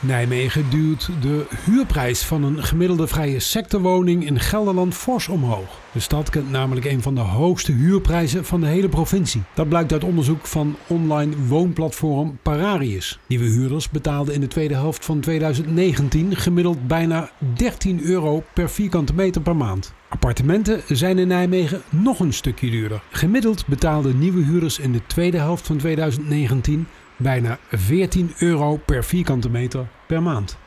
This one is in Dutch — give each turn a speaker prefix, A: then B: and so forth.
A: Nijmegen duwt de huurprijs van een gemiddelde vrije sectorwoning in Gelderland fors omhoog. De stad kent namelijk een van de hoogste huurprijzen van de hele provincie. Dat blijkt uit onderzoek van online woonplatform Pararius. Nieuwe huurders betaalden in de tweede helft van 2019 gemiddeld bijna 13 euro per vierkante meter per maand. Appartementen zijn in Nijmegen nog een stukje duurder. Gemiddeld betaalden nieuwe huurders in de tweede helft van 2019 bijna 14 euro per vierkante meter per maand.